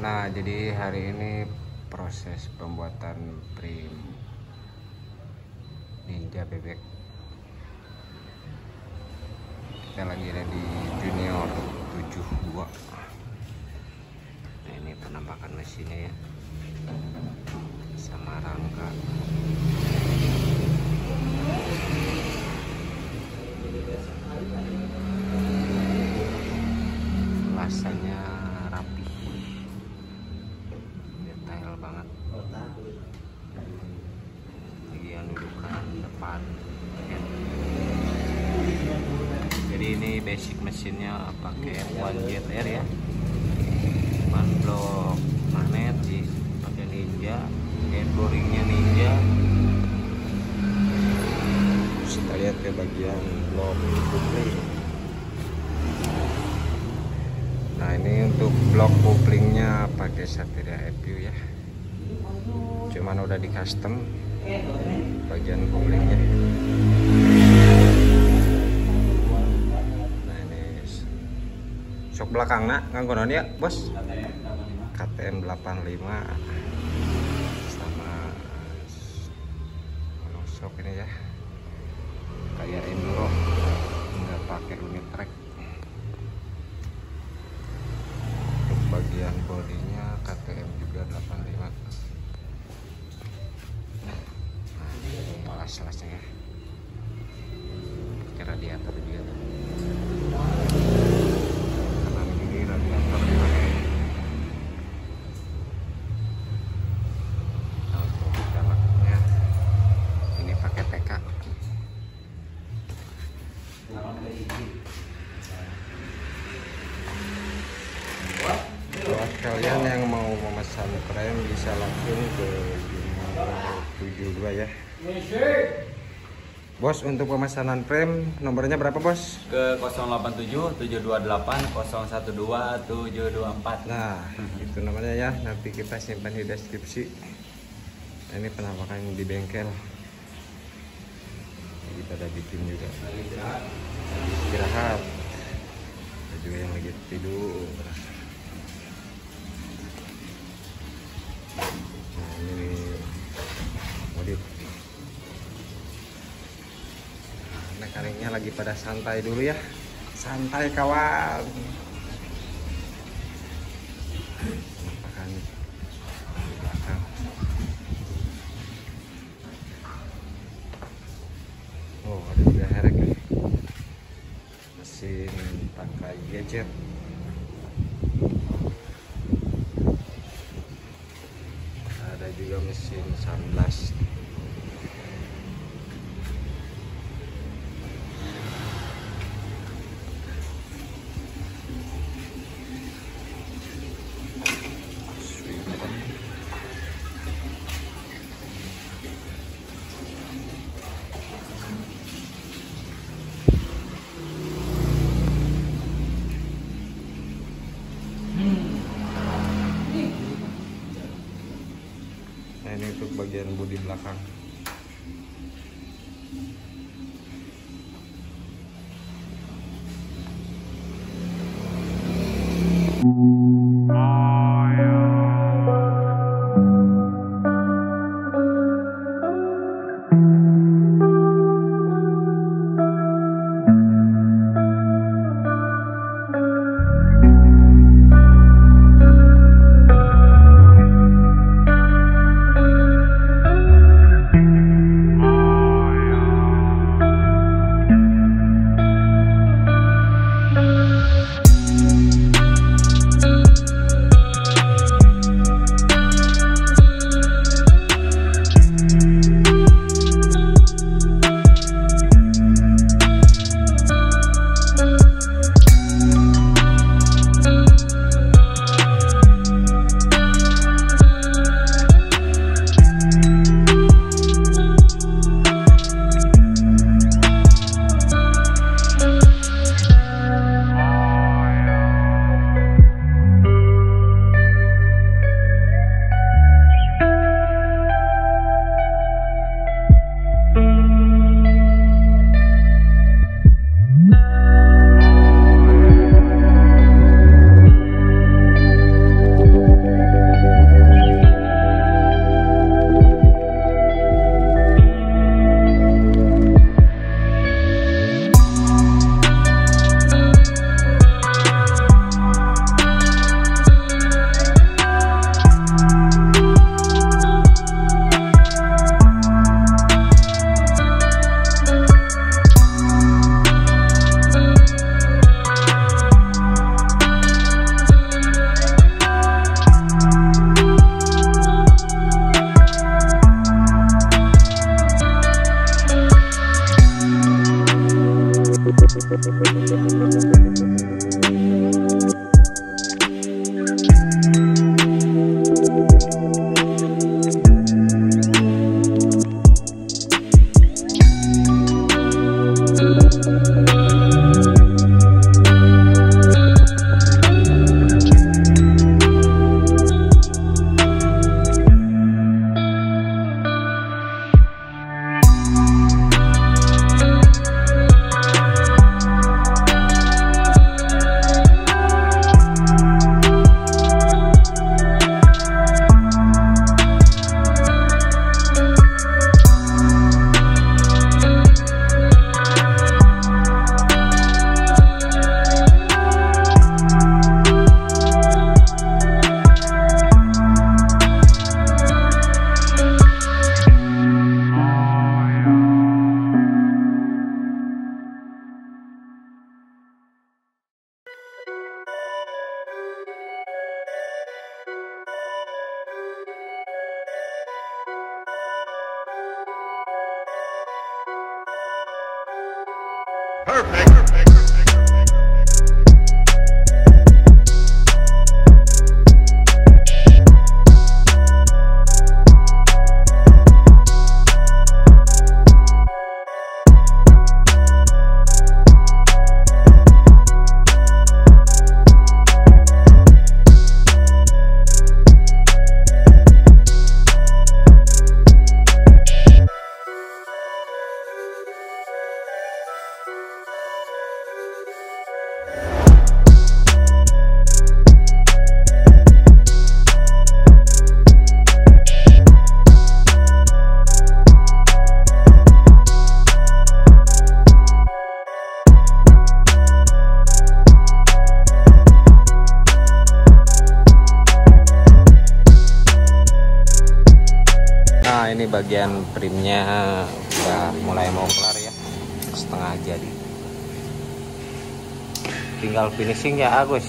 jadi hari ini proses pembuatan prim ninja bebek. Kita lagi ada di junior 72 nah ini penampakan mesinnya ya. Sama rangka. Lasanya depan jadi ini basic mesinnya pakai One JTR ya. Ban blok magnet sih pakai ninja boringnya ninja. Terus kita lihat ke bagian blok kupling. Nah ini untuk blok couplingnya pakai Satria EPU ya. Cuman udah di custom bagian couplingnya nah ini shock belakang nak. Nganggonan ya bos? KTM 85 sama monoshock ini ya. Kayak enduro nggak pakai unit track. Untuk bagian bodinya Bos untuk pemesanan frame nomornya berapa bos? ke 087 728 012 724 Nah itu namanya ya nanti kita simpan di deskripsi. Nah, ini penampakan di bengkel. Kita ada bikin juga. Istirahat. Ada juga yang lagi tidur. Lagi pada santai dulu ya. Santai kawan. Gadget. Ada juga mesin sunblast. Sweeper. Nah bagian bodi belakang. Bagian primnya udah mulai mau kelar ya. Setengah jadi. Tinggal finishing ya Agus